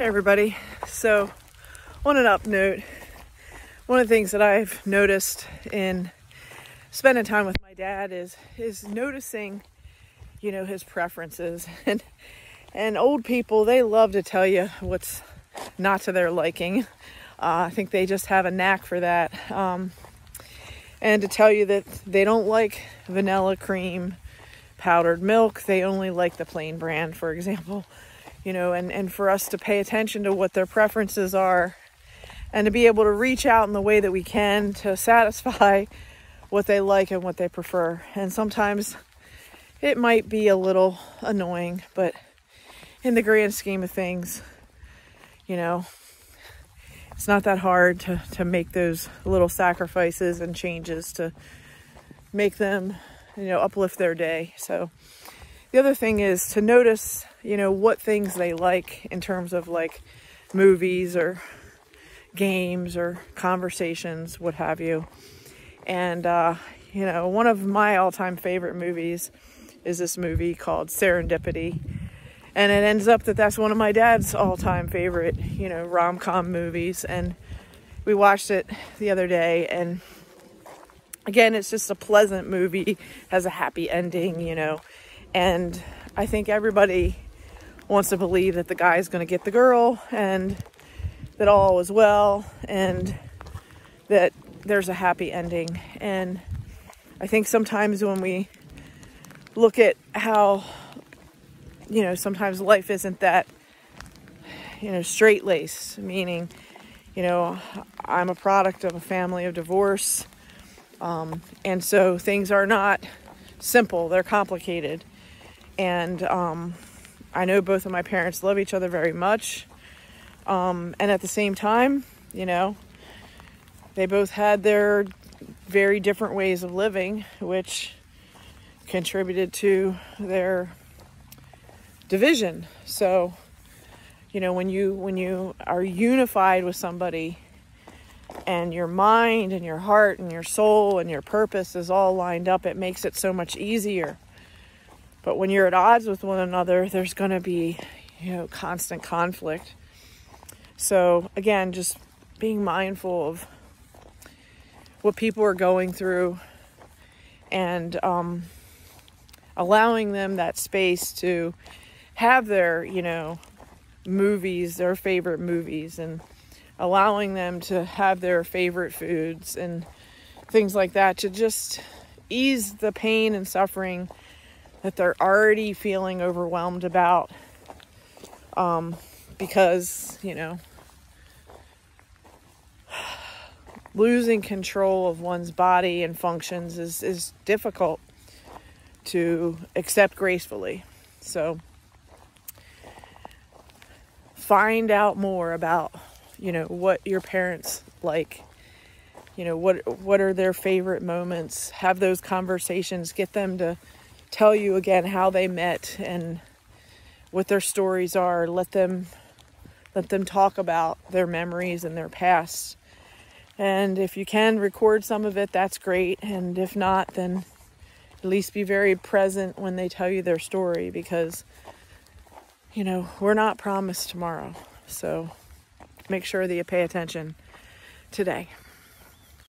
Hey everybody. So, on an up note, one of the things that I've noticed in spending time with my dad is is noticing, you know, his preferences and and old people they love to tell you what's not to their liking. Uh, I think they just have a knack for that. Um, and to tell you that they don't like vanilla cream, powdered milk, they only like the plain brand, for example you know, and, and for us to pay attention to what their preferences are and to be able to reach out in the way that we can to satisfy what they like and what they prefer. And sometimes it might be a little annoying, but in the grand scheme of things, you know, it's not that hard to, to make those little sacrifices and changes to make them, you know, uplift their day. So the other thing is to notice you know, what things they like in terms of like movies or games or conversations, what have you. And, uh, you know, one of my all time favorite movies is this movie called Serendipity. And it ends up that that's one of my dad's all time favorite, you know, rom com movies. And we watched it the other day. And again, it's just a pleasant movie, has a happy ending, you know. And I think everybody wants to believe that the guy is going to get the girl and that all is well and that there's a happy ending. And I think sometimes when we look at how, you know, sometimes life isn't that, you know, straight lace, meaning, you know, I'm a product of a family of divorce. Um, and so things are not simple, they're complicated. And, um, I know both of my parents love each other very much. Um, and at the same time, you know, they both had their very different ways of living, which contributed to their division. So, you know, when you when you are unified with somebody and your mind and your heart and your soul and your purpose is all lined up, it makes it so much easier but when you're at odds with one another, there's going to be, you know, constant conflict. So, again, just being mindful of what people are going through and um, allowing them that space to have their, you know, movies, their favorite movies, and allowing them to have their favorite foods and things like that to just ease the pain and suffering that they're already feeling overwhelmed about um, because, you know, losing control of one's body and functions is, is difficult to accept gracefully. So, find out more about, you know, what your parents like. You know, what what are their favorite moments? Have those conversations, get them to tell you again how they met and what their stories are. Let them let them talk about their memories and their past. And if you can record some of it, that's great. And if not, then at least be very present when they tell you their story because you know, we're not promised tomorrow. So make sure that you pay attention today.